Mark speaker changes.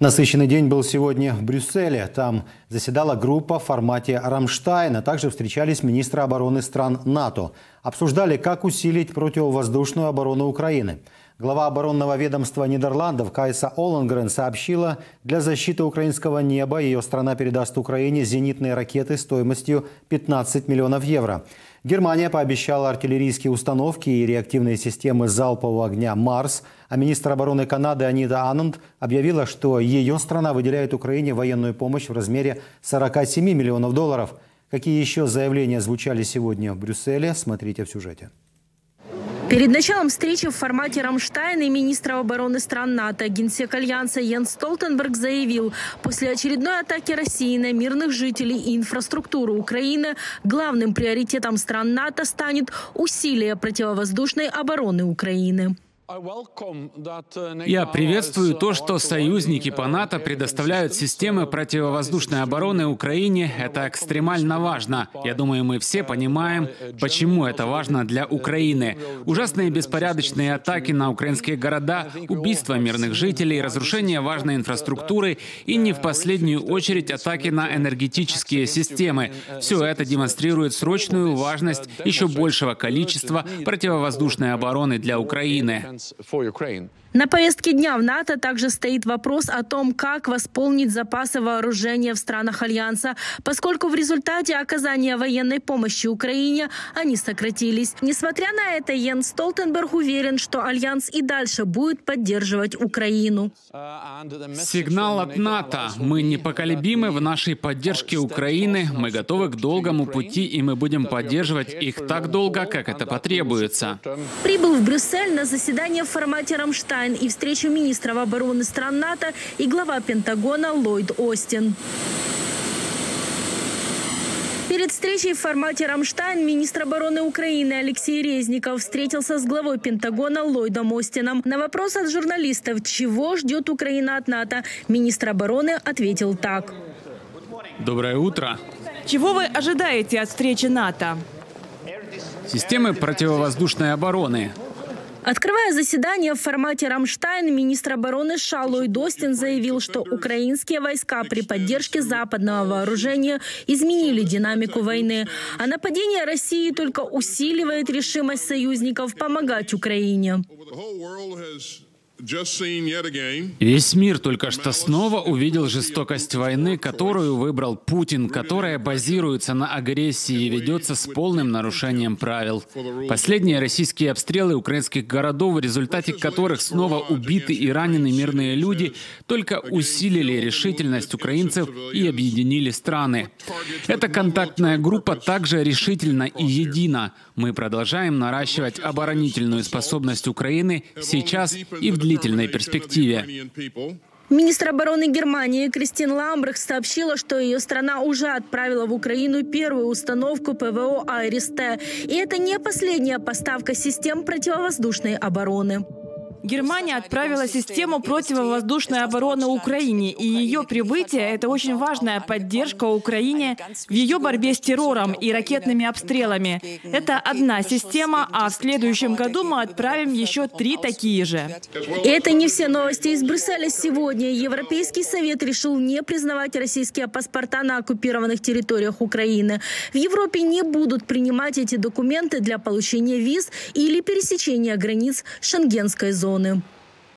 Speaker 1: Насыщенный день был сегодня в Брюсселе. Там заседала группа в формате «Рамштайна». Также встречались министры обороны стран НАТО. Обсуждали, как усилить противовоздушную оборону Украины. Глава оборонного ведомства Нидерландов Кайса Оллангрен сообщила, для защиты украинского неба ее страна передаст Украине зенитные ракеты стоимостью 15 миллионов евро. Германия пообещала артиллерийские установки и реактивные системы залпового огня «Марс», а министр обороны Канады Анита Ананд объявила, что ее страна выделяет Украине военную помощь в размере 47 миллионов долларов. Какие еще заявления звучали сегодня в Брюсселе, смотрите в сюжете.
Speaker 2: Перед началом встречи в формате Рамштайна и министра обороны стран НАТО генсек Альянса Йенс Столтенберг заявил, после очередной атаки России на мирных жителей и инфраструктуру Украины главным приоритетом стран НАТО станет усилие противовоздушной обороны Украины.
Speaker 3: Я приветствую то, что союзники по НАТО предоставляют системы противовоздушной обороны Украине. Это экстремально важно. Я думаю, мы все понимаем, почему это важно для Украины. Ужасные беспорядочные атаки на украинские города, убийства мирных жителей, разрушение важной инфраструктуры и не в последнюю очередь атаки на энергетические системы. Все это демонстрирует срочную важность еще большего количества противовоздушной обороны для Украины. for Ukraine.
Speaker 2: На повестке дня в НАТО также стоит вопрос о том, как восполнить запасы вооружения в странах Альянса, поскольку в результате оказания военной помощи Украине они сократились. Несмотря на это, Йенс Столтенберг уверен, что Альянс и дальше будет поддерживать Украину.
Speaker 3: Сигнал от НАТО. Мы непоколебимы в нашей поддержке Украины. Мы готовы к долгому пути, и мы будем поддерживать их так долго, как это потребуется.
Speaker 2: Прибыл в Брюссель на заседание в формате «Рамштайн» Рамштайн и встречу министров обороны стран НАТО и глава Пентагона Ллойд Остин. Перед встречей в формате «Рамштайн» министр обороны Украины Алексей Резников встретился с главой Пентагона Ллойдом Остином. На вопрос от журналистов, чего ждет Украина от НАТО, министр обороны ответил так.
Speaker 3: Доброе утро.
Speaker 4: Чего вы ожидаете от встречи НАТО?
Speaker 3: Системы противовоздушной обороны,
Speaker 2: Открывая заседание в формате «Рамштайн», министр обороны США Ллойд Остин заявил, что украинские войска при поддержке западного вооружения изменили динамику войны, а нападение России только усиливает решимость союзников помогать Украине.
Speaker 3: Весь мир только что снова увидел жестокость войны, которую выбрал Путин, которая базируется на агрессии и ведется с полным нарушением правил. Последние российские обстрелы украинских городов, в результате которых снова убиты и ранены мирные люди, только усилили решительность украинцев и объединили страны. Эта контактная группа также решительна и едина. Мы продолжаем наращивать оборонительную способность Украины сейчас и в длительном длительной перспективе.
Speaker 2: Министр обороны Германии Кристин Ламбрах сообщила, что ее страна уже отправила в Украину первую установку ПВО «Айрис-Т». И это не последняя поставка систем противовоздушной обороны.
Speaker 4: Германия отправила систему противовоздушной обороны Украине, и ее прибытие – это очень важная поддержка Украине в ее борьбе с террором и ракетными обстрелами. Это одна система, а в следующем году мы отправим еще три такие же.
Speaker 2: Это не все новости из Брюсселя сегодня. Европейский совет решил не признавать российские паспорта на оккупированных территориях Украины. В Европе не будут принимать эти документы для получения виз или пересечения границ шенгенской зоны зоны.